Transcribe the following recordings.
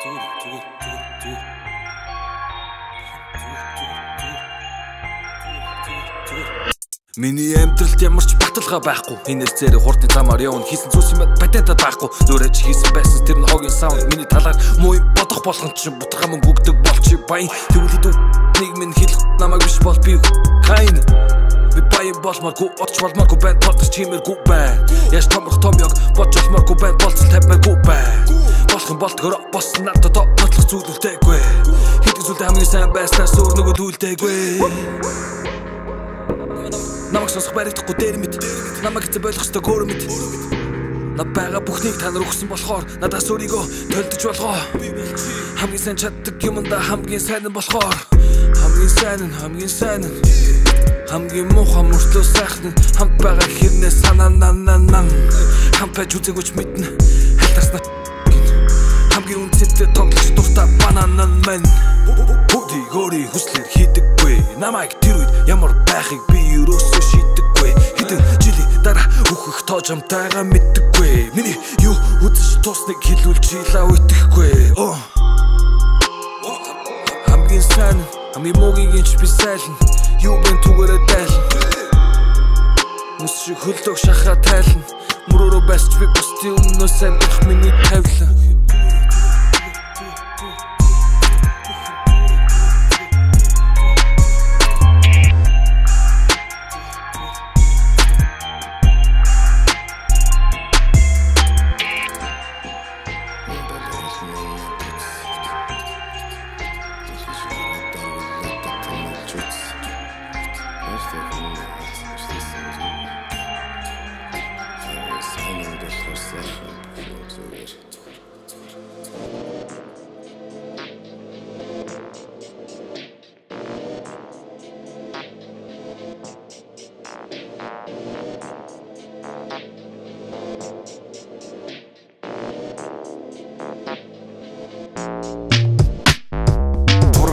зүгээр зүгээр зүгээр зүгээр Миний амьдралд ямар ч баталгаа байхгүй. Энэс зэрэг хурдны замаар явна хийсэн зүйлс юм патентад байхгүй. Зүрэж хийсэн байсан тэр нь хогийн саунд миний талаар муу бодох болгон ч бутга мөнгө өгдөг болчих баян. Тэгвэл хэдв нэг минь хэлэх намайг биш бол би хайн. Би баян болмааргүй, одч болмааргүй байна. Бодож чимээргүй байна. Яш томрох том яг бодож олмааргүй байна. Болцол тавьмааргүй байна. Болох юм болтгоор босон надад бодлох зүйлүүдтэйгүй. Хэдэн зүйлдээ хамгийн сайн байснаас өөр нөгөө зүйлтэйгүй. Намайг сонсох баригдахгүй дээр мэд Намайг хэзээ болох ёстой гөр мэд На бага бүхнийг та нар өгсөн болохоор надаас өөрийгөө төлдөж болгоо Хамгийн сайн чаддаг юмда хамгийн сайн нь болохоор Хамгийн сайн нь хамгийн сайн нь Хамгийн муухай мөртлөө сайхан хамт байгаа хэрнээ санаа нананан Хамт байж үзэгүйч мэднэ. Халтарснаа Хамгийн үнцэнтэй тоглож дуртай бананан мэн. Бүди гори хүслэр хийдэггүй Намайг тэр үед ямар байхыг би юусоо шийдэггүй Хэдэн жилийн дараа үхэх тоожамтайгаа мэддэггүй Миний юу үзэж тусныг хэлүүлж илаа үтгэхгүй Хамгийн сайн хамгийн муугийн ч би сайлна Юу бэн түгээрээ дайлна Мус шиг хөлөг шахаа тайлна Мөрөөрөө байсч би бусдын өмнөөс амьдрах миний тавилан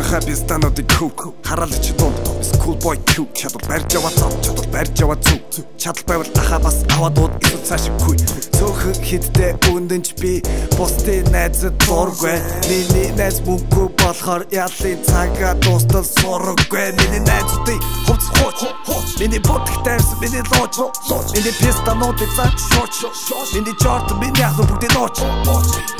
Хаа би стануудыг күүк Хараалч дунд. School boy cute Чадвар барьж яваа цав Чадвар барьж яваа зүг. Чадал байвал ахаа бас аваа дууд эсвэл цааш күй Цөөхөн хиттэй өндөнч би. Бусдын найзад дургүй Миний найз мөнгө болохоор ялын цагаа дуустал сураггүй Миний найзуудыг хувц хууч Миний бодох тайрс миний лооч Миний пистануудыг заач шооч Миний чорт миний ахлуу бүгдийг нууч